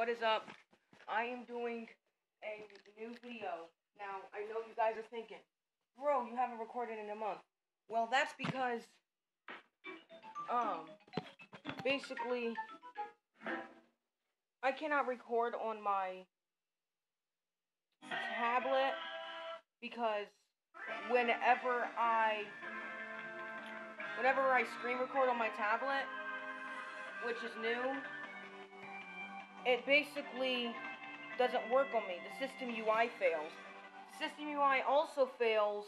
what is up? I am doing a new video. Now, I know you guys are thinking, bro, you haven't recorded in a month. Well, that's because, um, basically, I cannot record on my tablet because whenever I, whenever I screen record on my tablet, which is new, it basically doesn't work on me. The system UI fails. System UI also fails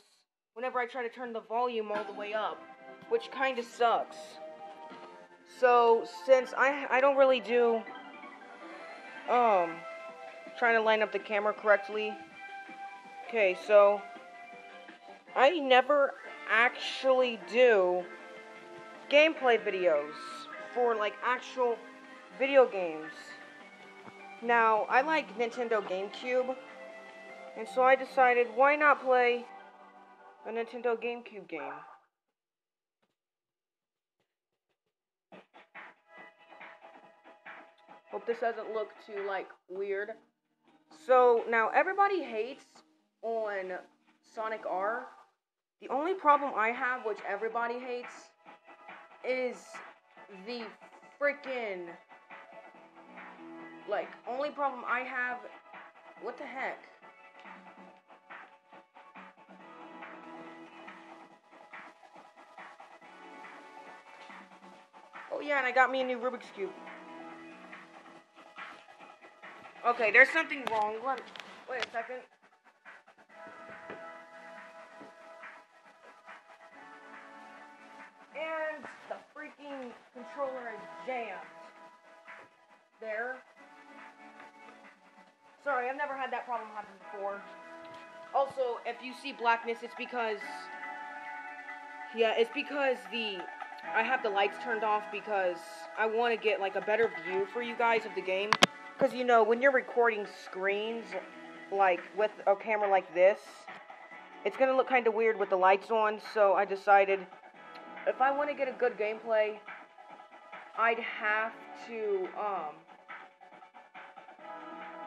whenever I try to turn the volume all the way up, which kind of sucks. So, since I I don't really do um trying to line up the camera correctly. Okay, so I never actually do gameplay videos for like actual video games. Now, I like Nintendo GameCube, and so I decided why not play a Nintendo GameCube game. Hope this doesn't look too, like, weird. So, now everybody hates on Sonic R. The only problem I have, which everybody hates, is the freaking like only problem I have what the heck Oh yeah, and I got me a new Rubik's Cube. Okay, there's something wrong. Let, wait a second. And the freaking controller is jammed. There. Sorry, I've never had that problem happen before. Also, if you see blackness, it's because... Yeah, it's because the... I have the lights turned off because I want to get, like, a better view for you guys of the game. Because, you know, when you're recording screens, like, with a camera like this, it's going to look kind of weird with the lights on, so I decided if I want to get a good gameplay, I'd have to, um,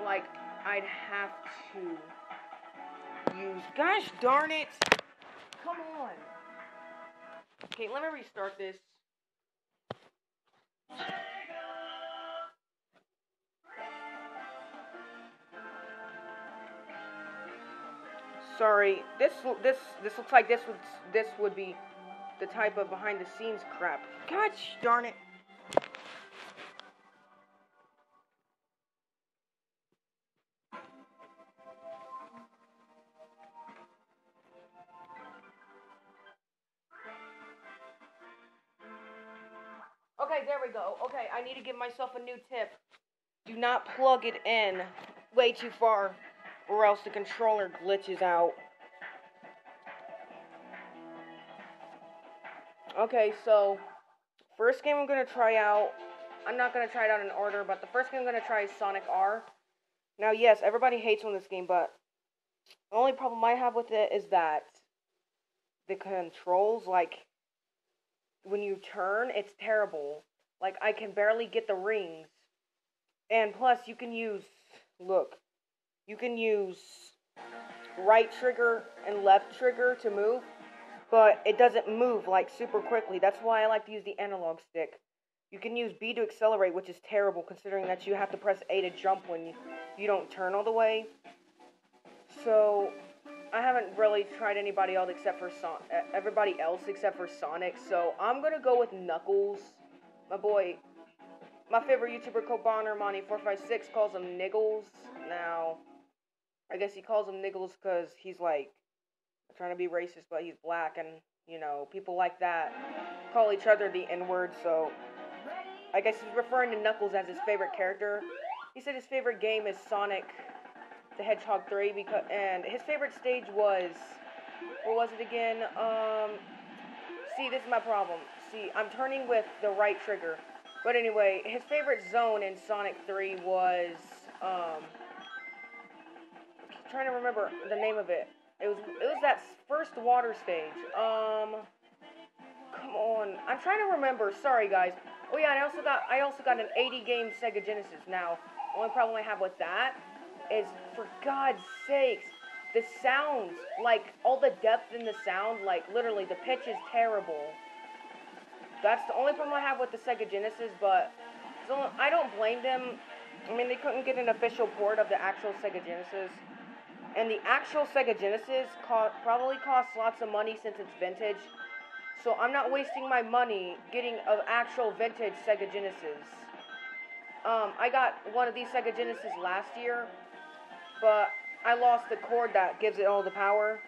like, I'd have to use, gosh darn it, come on. Okay, let me restart this. Sorry, this this this looks like this would this would be the type of behind the scenes crap. Gosh darn it. Okay, there we go. Okay, I need to give myself a new tip. Do not plug it in way too far, or else the controller glitches out. Okay, so first game I'm gonna try out. I'm not gonna try it out in order, but the first game I'm gonna try is Sonic R. Now, yes, everybody hates on this game, but the only problem I have with it is that the controls, like when you turn, it's terrible. Like I can barely get the rings, and plus you can use look, you can use right trigger and left trigger to move but it doesn't move like super quickly. That's why I like to use the analog stick. You can use B to accelerate, which is terrible considering that you have to press A to jump when you, you don't turn all the way. So, I haven't really tried anybody else except for Son- everybody else except for Sonic. So, I'm to go with Knuckles. My boy, my favorite YouTuber, Cobaner Money456, calls him Niggles. Now, I guess he calls him Niggles because he's like trying to be racist, but he's black, and you know, people like that call each other the N word. So I guess he's referring to Knuckles as his favorite character. He said his favorite game is Sonic the Hedgehog 3 because, and his favorite stage was what was it again? Um, see, this is my problem. See, I'm turning with the right trigger. But anyway, his favorite zone in Sonic 3 was um, I'm trying to remember the name of it. It was it was that first water stage. Um, come on, I'm trying to remember. Sorry guys. Oh yeah, I also got I also got an 80 game Sega Genesis. Now, only problem I have with that is, for God's sakes, the sounds, like all the depth in the sound, like literally the pitch is terrible. That's the only problem I have with the Sega Genesis, but so I don't blame them. I mean, they couldn't get an official port of the actual Sega Genesis. And the actual Sega Genesis co- probably costs lots of money since it's vintage. So I'm not wasting my money getting an actual vintage Sega Genesis. Um, I got one of these Sega Genesis last year, but I lost the cord that gives it all the power.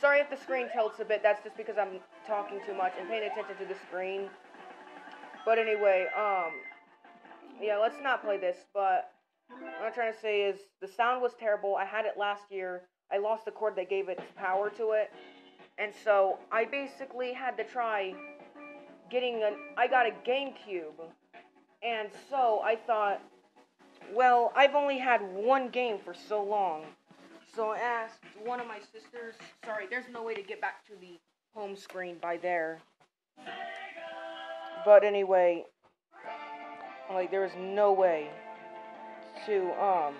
Sorry if the screen tilts a bit, that's just because I'm talking too much and paying attention to the screen. But anyway, um, yeah, let's not play this, but what I'm trying to say is the sound was terrible. I had it last year. I lost the cord that gave it power to it. And so I basically had to try getting an I got a GameCube. And so I thought, well, I've only had one game for so long. So I asked one of my sisters, sorry, there's no way to get back to the home screen by there. But anyway, like there was no way to um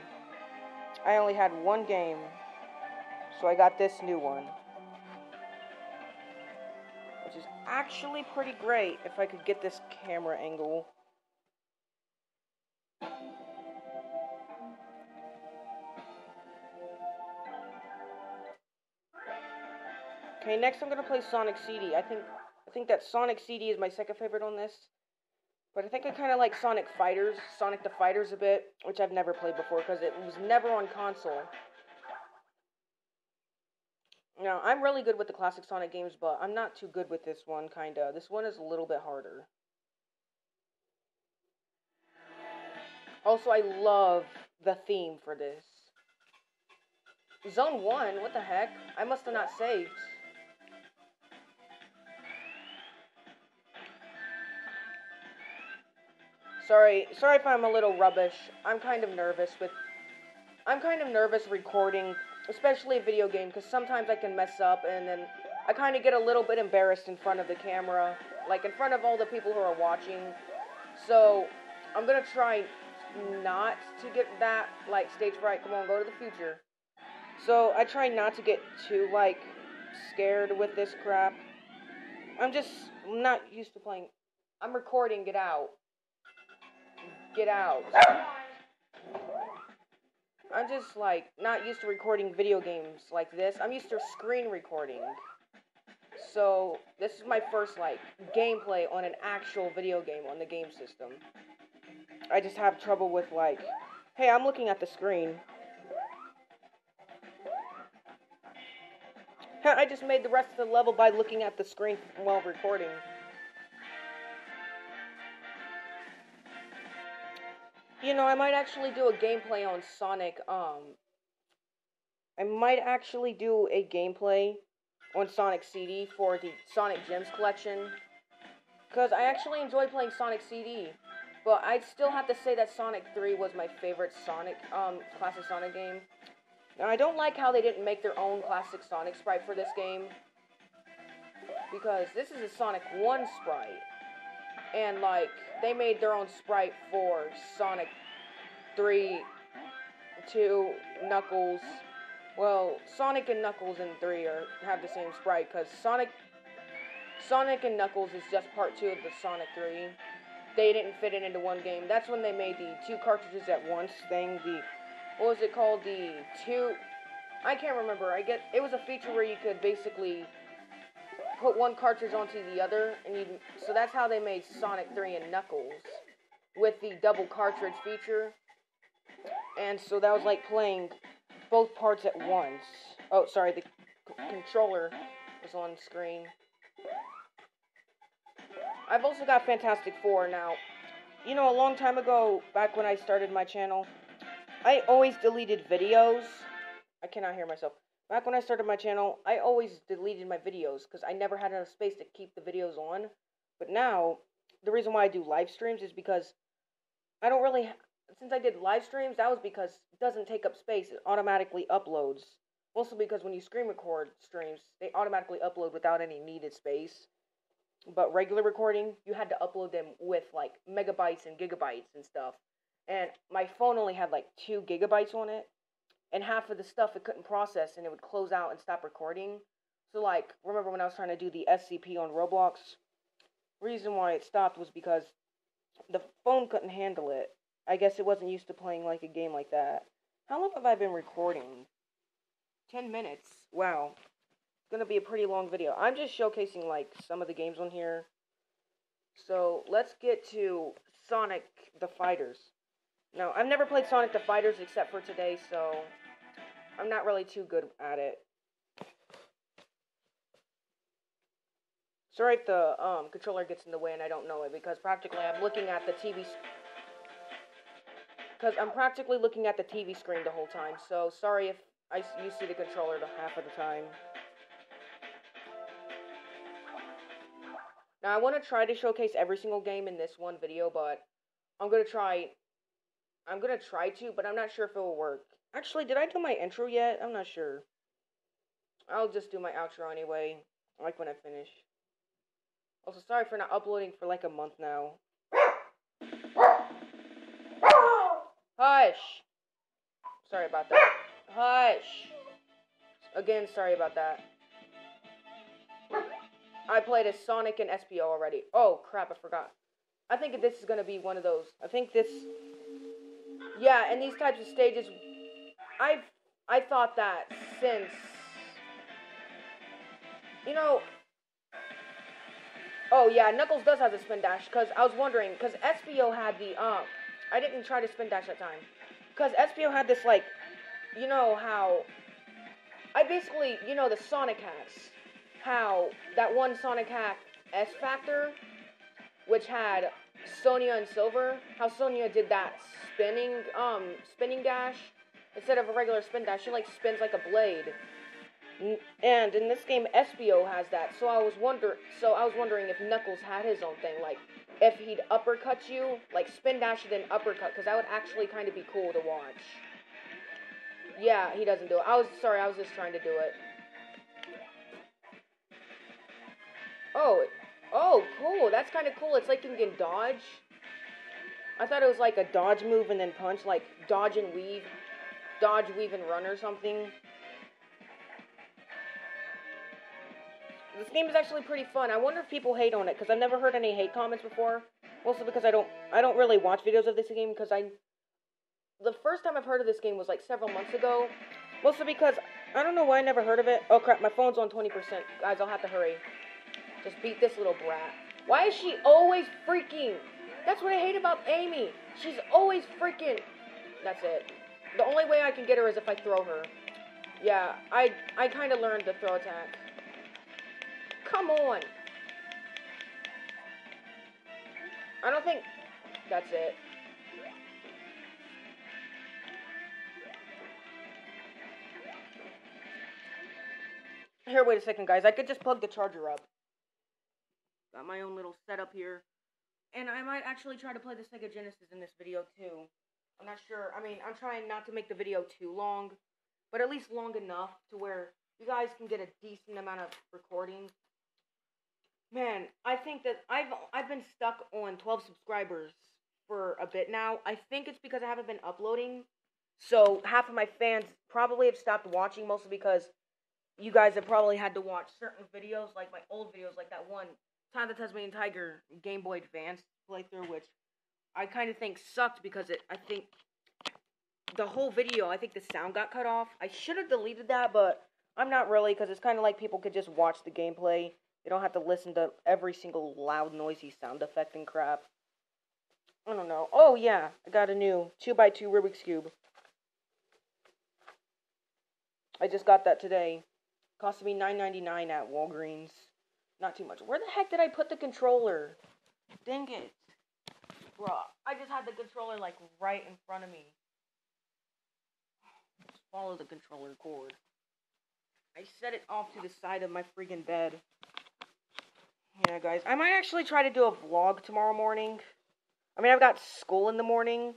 I only had one game. So I got this new one. Which is actually pretty great if I could get this camera angle. Okay, next I'm gonna play Sonic CD. I think I think that Sonic CD is my second favorite on this. But I think I kind of like Sonic Fighters, Sonic the Fighters a bit, which I've never played before because it was never on console. Now, I'm really good with the classic Sonic games, but I'm not too good with this one, kinda. This one is a little bit harder. Also, I love the theme for this. Zone 1, what the heck? I must have not saved. Sorry, sorry if I'm a little rubbish. I'm kind of nervous with. I'm kind of nervous recording, especially a video game, because sometimes I can mess up and then I kind of get a little bit embarrassed in front of the camera, like in front of all the people who are watching. So I'm gonna try not to get that like stage fright. Come on, go to the future. So I try not to get too like scared with this crap. I'm just not used to playing. I'm recording. Get out. Get out. I'm just like not used to recording video games like this. I'm used to screen recording. So this is my first like gameplay on an actual video game on the game system. I just have trouble with like, hey, I'm looking at the screen. I just made the rest of the level by looking at the screen while recording. You know, I might actually do a gameplay on Sonic. Um, I might actually do a gameplay on Sonic CD for the Sonic Gems collection. Because I actually enjoy playing Sonic CD. But I'd still have to say that Sonic 3 was my favorite Sonic, um, classic Sonic game. Now, I don't like how they didn't make their own classic Sonic sprite for this game. Because this is a Sonic 1 sprite. And, like, they made their own sprite for Sonic 3, 2, Knuckles. Well, Sonic and Knuckles and 3 are have the same sprite because Sonic Sonic and Knuckles is just part 2 of the Sonic 3. They didn't fit it into one game. That's when they made the two cartridges at once thing. The what was it called? The two I can't remember. I get it was a feature where you could basically put one cartridge onto the other, and you. So that's how they made Sonic 3 and Knuckles with the double cartridge feature. And so that was like playing both parts at once. Oh, sorry, the controller was on screen. I've also got Fantastic Four now. You know, a long time ago, back when I started my channel, I always deleted videos. I cannot hear myself. Back when I started my channel, I always deleted my videos because I never had enough space to keep the videos on. But now, the reason why I do live streams is because I don't really. Since I did live streams, that was because it doesn't take up space. It automatically uploads. Also because when you screen record streams, they automatically upload without any needed space. but regular recording, you had to upload them with like megabytes and gigabytes and stuff. And my phone only had like two gigabytes on it, and half of the stuff it couldn't process, and it would close out and stop recording. So like, remember when I was trying to do the SCP on Roblox? Reason why it stopped was because the phone couldn't handle it. I guess it wasn't used to playing like a game like that. How long have I been recording? 10 minutes. Wow. It's gonna be a pretty long video. I'm just showcasing like some of the games on here. So let's get to Sonic the Fighters. Now, I've never played Sonic the Fighters except for today, so I'm not really too good at it. Sorry if the um, controller gets in the way and I don't know it because practically I'm looking at the TV. Because I'm practically looking at the TV screen the whole time. So sorry if I you see the controller the half of the time. Now I want to try to showcase every single game in this one video, but I'm gonna try. I'm gonna try to, but I'm not sure if it will work. Actually, did I do my intro yet? I'm not sure. I'll just do my outro anyway, like when I finish. Also, sorry for not uploading for like a month now. Hush! Sorry about that. Hush! Again, sorry about that. I played as Sonic and Espio already. Oh, crap, I forgot. I think this is to be one of those. I think this... Yeah, and these types of stages, I've... I thought that since... You know, Oh yeah, Knuckles does have the spin dash because I was wondering because Espio had the um I didn't try to spin dash that time. Because Espio had this like you know how I basically you know the Sonic hacks how that one Sonic hack S Factor which had Sonia and Silver how Sonia did that spinning um spinning dash instead of a regular spin dash she like spins like a blade and in this game, Espio has that. So I was wonder, so I was wondering if Knuckles had his own thing, like if he'd uppercut you, like spin dash and then uppercut, because that would actually kind of be cool to watch. Yeah, he doesn't do it. I was sorry, I was just trying to do it. Oh, oh, cool. That's kind of cool. It's like you can dodge. I thought it was like a dodge move and then punch, like dodge and weave, dodge, weave, and run or something. This game is actually pretty fun. I wonder if people hate on it because I've never heard any hate comments before. Mostly because I don't I don't really watch videos of this game because I the first time I've heard of this game was like several months ago. Mostly because I don't know why I never heard of it. Oh crap, my phone's on 20%. Guys, I'll have to hurry. Just beat this little brat. Why is she always freaking? That's what I hate about Amy. She's always freaking. That's it. The only way I can get her is if I throw her. Yeah, I I kind of learned the throw attack. Come on. I don't think that's it. Here, wait a second, guys. I could just plug the charger up. Got my own little setup here. And I might actually try to play the Sega Genesis in this video, too. I'm not sure. I mean, I'm trying not to make the video too long, but at least long enough to where you guys can get a decent amount of recording Man, I think that I've I've been stuck on 12 subscribers for a bit now. I think it's because I haven't been uploading. So half of my fans probably have stopped watching mostly because you guys have probably had to watch certain videos like my old videos like that one Ty the Tasmanian Tiger Game Boy Advance playthrough which I kind of think sucked because it I think the whole video I think the sound got cut off. I should have deleted that but I'm not really because it's kind of like people could just watch the gameplay They don't have to listen to every single loud, noisy sound effect and crap. I don't know. Oh, yeah. I got a new 2x2 Rubik's Cube. I just got that today. Costed me $9.99 at Walgreens. Not too much. Where the heck did I put the controller? Dang it. Bruh. I just had the controller, like, right in front of me. Just follow the controller cord. I set it off to the side of my freaking bed. Yeah, guys. I might actually try to do a vlog tomorrow morning. I mean, I've got school in the morning,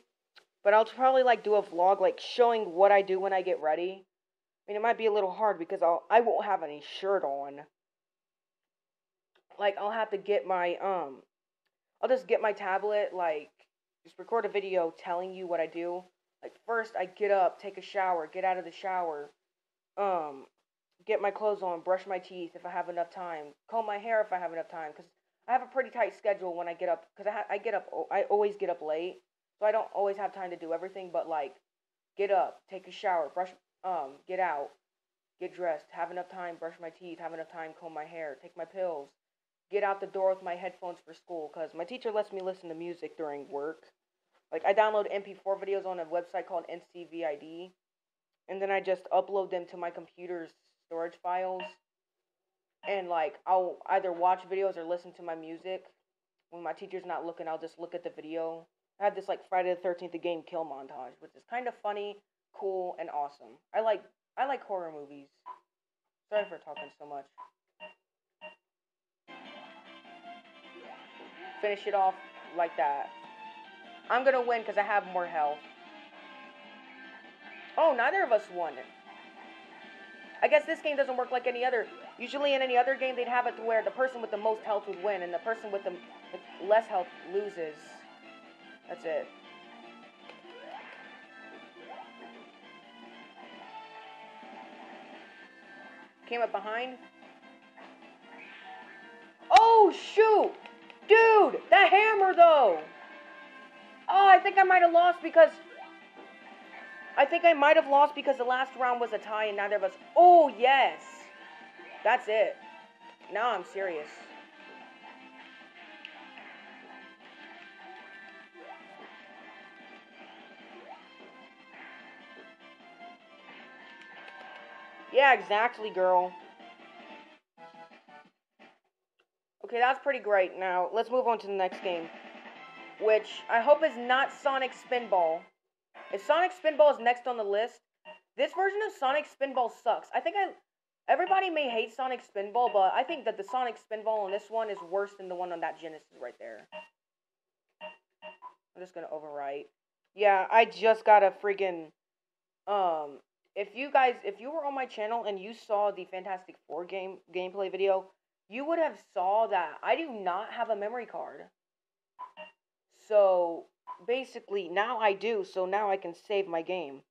but I'll probably like do a vlog like showing what I do when I get ready. I mean, it might be a little hard because I'll I won't have any shirt on. like I'll have to get my um I'll just get my tablet like just record a video telling you what I do. Like first I get up, take a shower, get out of the shower, um get my clothes on, brush my teeth if I have enough time, comb my hair if I have enough time cuz I have a pretty tight schedule when I get up cuz I ha- I get up I always get up late. So I don't always have time to do everything but like get up, take a shower, brush um get out, get dressed, have enough time, brush my teeth, have enough time, comb my hair, take my pills, get out the door with my headphones for school because my teacher lets me listen to music during work. Like I download MP4 videos on a website called NCVID, and then I just upload them to my computer's storage files. And like I'll either watch videos or listen to my music. When my teacher's not looking, I'll just look at the video. I have this like Friday the Thirteenth game kill montage, which is kind of funny, cool, and awesome. I like I like horror movies. Sorry for talking so much. Finish it off like that. I'm gonna win because I have more health. Oh, neither of us won. I guess this game doesn't work like any other. Usually in any other game, they'd have it to where the person with the most health would win, and the person with the with less health loses. That's it. Came up behind. Oh, shoot! Dude, that hammer, though! Oh, I think I might have lost because... I think I might have lost because the last round was a tie and neither of us... Oh, yes! That's it. Now I'm serious. Yeah, exactly, girl. Okay, that's pretty great. Now, let's move on to the next game. Which I hope is not Sonic Spinball. If Sonic Spinball is next on the list, this version of Sonic Spinball sucks. I think I. Everybody may hate Sonic Spinball, but I think that the Sonic Spinball on this one is worse than the one on that Genesis right there. I'm just gonna overwrite. Yeah, I just got a freaking um if you guys if you were on my channel and you saw the Fantastic Four game gameplay video, you would have saw that I do not have a memory card. So basically now I do, so now I can save my game.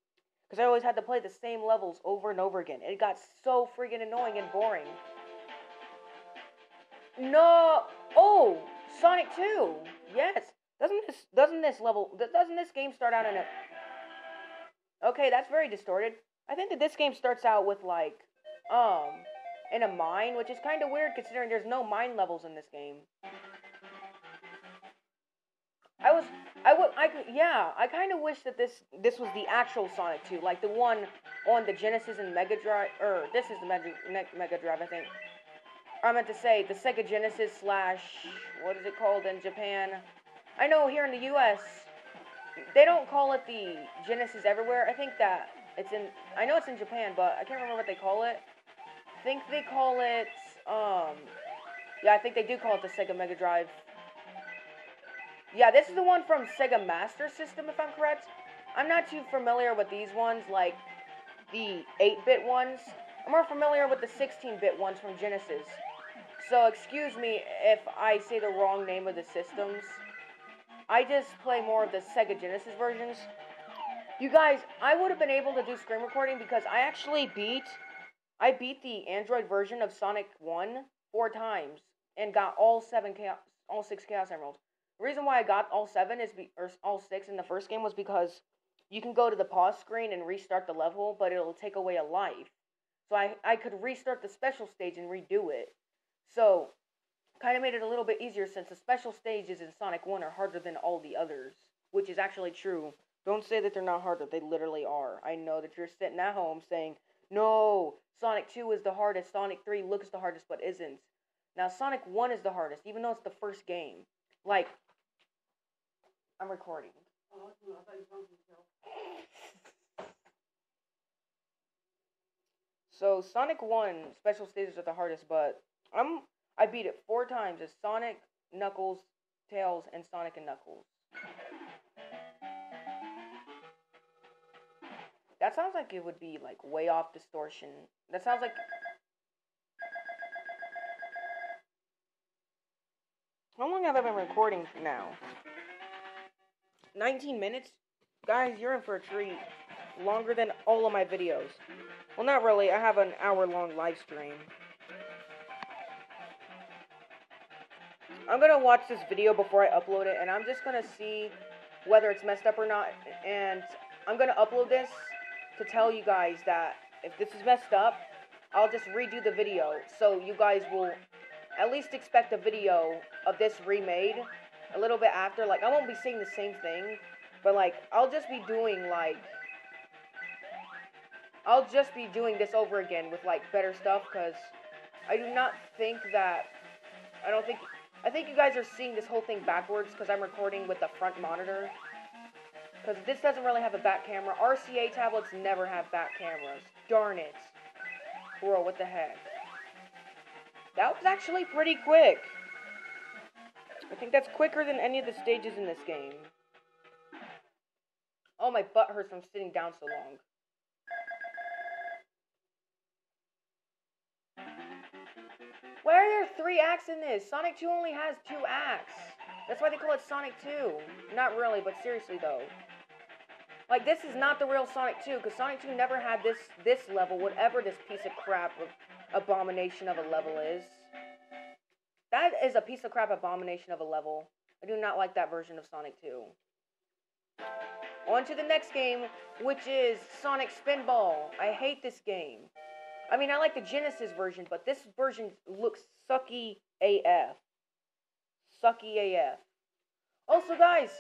Because I always had to play the same levels over and over again. It got so freaking annoying and boring. No oh Sonic 2. Yes. Doesn't this doesn't this level doesn't this game start out in a Okay, that's very distorted. I think that this game starts out with like um in a mine, which is kind of weird considering there's no mine levels in this game. I was I would I yeah, I kind of wish that this this was the actual Sonic 2, like the one on the Genesis and Mega Drive or this is the Mega, Mega Drive, I think. I meant to say the Sega Genesis slash what is it called in Japan? I know here in the US they don't call it the Genesis everywhere. I think that it's in. I know it's in Japan, but I can't remember what they call it. I think they call it. Um, yeah, I think they do call it the Sega Mega Drive. Yeah, this is the one from Sega Master System, if I'm correct. I'm not too familiar with these ones, like the 8-bit ones. I'm more familiar with the 16-bit ones from Genesis. So excuse me if I say the wrong name of the systems. I just play more of the Sega Genesis versions. You guys, I would have been able to do screen recording because I actually beat I beat the Android version of Sonic 1 four times and got all seven chaos, all six Chaos Emeralds. The reason why I got all seven is be, or all six in the first game was because you can go to the pause screen and restart the level, but it'll take away a life. So I, I could restart the special stage and redo it. So kind of made it a little bit easier since the special stages in Sonic 1 are harder than all the others, which is actually true. Don't say that they're not harder, they literally are. I know that you're sitting at home saying, no, Sonic 2 is the hardest, Sonic 3 looks the hardest but isn't. Now, Sonic 1 is the hardest, even though it's the first game. Like, I'm recording. So Sonic 1 special stages are the hardest, but I'm I beat it four times as Sonic, Knuckles, Tails, and Sonic and Knuckles. That sounds like it would be like way off distortion. That sounds like How long have I been recording now? 19 minutes? Guys, you're in for a treat. Longer than all of my videos. Well, not really. I have an hour long live stream. I'm gonna watch this video before I upload it, and I'm just gonna see whether it's messed up or not. And I'm gonna upload this to tell you guys that if this is messed up, I'll just redo the video so you guys will at least expect a video of this remade a little bit after. Like, I won't be saying the same thing, but like, I'll just be doing like. I'll just be doing this over again with like better stuff because I do not think that. I don't think. I think you guys are seeing this whole thing backwards because I'm recording with the front monitor. Because this doesn't really have a back camera. RCA tablets never have back cameras. Darn it. Bro, what the heck? That was actually pretty quick. I think that's quicker than any of the stages in this game. Oh, my butt hurts from sitting down so long. Why are there three acts in this? Sonic 2 only has two acts. That's why they call it Sonic 2. Not really, but seriously though. Like this is not the real Sonic 2 because Sonic 2 never had this this level, whatever this piece of crap abomination of a level is. That is a piece of crap abomination of a level. I do not like that version of Sonic 2. On to the next game, which is Sonic Spinball. I hate this game. I mean, I like the Genesis version, but this version looks sucky AF. Sucky AF. Also, guys,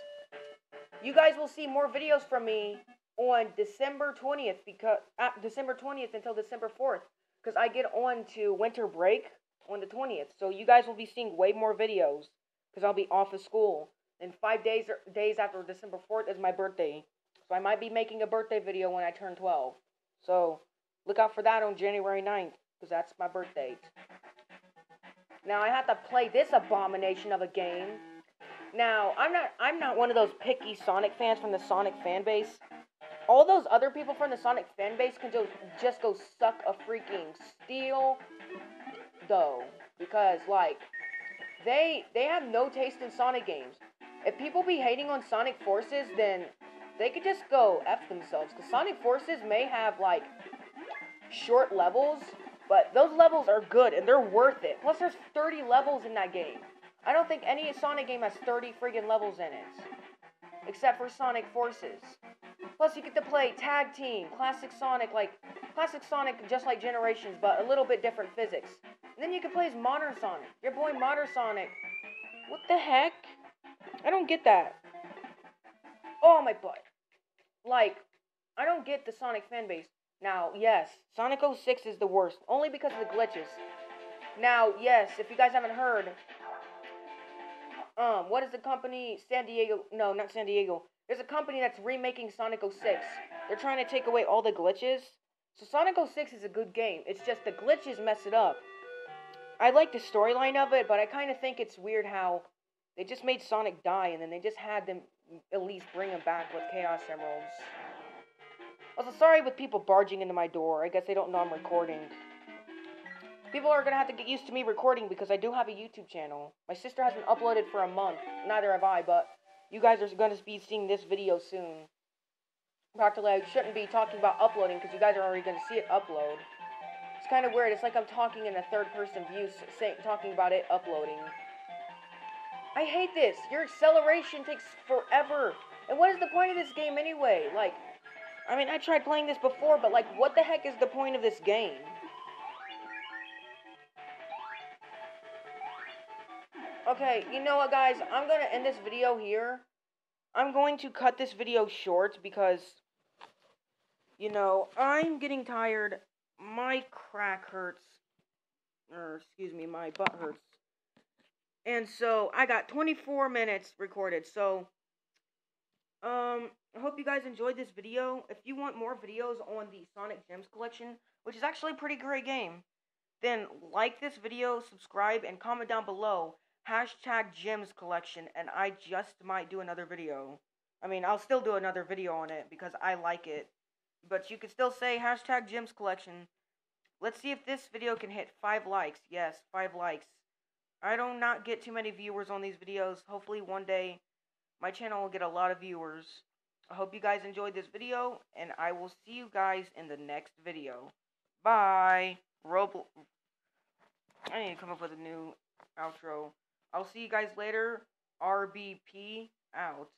you guys will see more videos from me on December 20th because uh, December 20th until December 4th because I get on to winter break on the 20th. So you guys will be seeing way more videos because I'll be off of school. And five days days after December 4th is my birthday. So I might be making a birthday video when I turn 12. So look out for that on January 9th because that's my birthday. Now I have to play this abomination of a game. Now I'm not I'm not one of those picky Sonic fans from the Sonic fan base. All those other people from the Sonic fan base can just just go suck a freaking steel though because like they they have no taste in Sonic games. If people be hating on Sonic Forces, then they could just go f themselves. Cause Sonic Forces may have like short levels, but those levels are good and they're worth it. Plus, there's 30 levels in that game. I don't think any Sonic game has 30 friggin' levels in it, except for Sonic Forces. Plus, you get to play tag team, classic Sonic, like classic Sonic, just like Generations, but a little bit different physics. And then you can play as Modern Sonic, your boy Modern Sonic. What the heck? I don't get that. Oh my butt. Like, I don't get the Sonic fan base. Now, yes, Sonic 06 is the worst, only because of the glitches. Now, yes, if you guys haven't heard, um, what is the company? San Diego? No, not San Diego. There's a company that's remaking Sonic 06. They're trying to take away all the glitches. So Sonic 06 is a good game. It's just the glitches mess it up. I like the storyline of it, but I kind of think it's weird how they just made Sonic die and then they just had them at least bring him back with Chaos Emeralds. Also, sorry with people barging into my door. I guess they don't know I'm recording. People are gonna have to get used to me recording because I do have a YouTube channel. My sister hasn't uploaded for a month. Neither have I, but you guys are gonna be seeing this video soon. Practically, I shouldn't be talking about uploading because you guys are already gonna see it upload. It's kind of weird. It's like I'm talking in a third-person view, saying, talking about it uploading. I hate this. Your acceleration takes forever. And what is the point of this game anyway? Like, I mean, I tried playing this before, but like, what the heck is the point of this game? Okay, you know what, guys? I'm gonna end this video here. I'm going to cut this video short because, you know, I'm getting tired. My crack hurts. Or, excuse me, my butt hurts. And so, I got 24 minutes recorded. So, um, I hope you guys enjoyed this video. If you want more videos on the Sonic Gems collection, which is actually a pretty great game, then like this video, subscribe, and comment down below hashtag gems collection and I just might do another video. I mean, I'll still do another video on it because I like it. But you can still say hashtag gems collection. Let's see if this video can hit 5 likes. Yes, 5 likes. I don't not get too many viewers on these videos. Hopefully one day my channel will get a lot of viewers. I hope you guys enjoyed this video, and I will see you guys in the next video. Bye. Robl I need to come up with a new outro. I'll see you guys later. RBP out.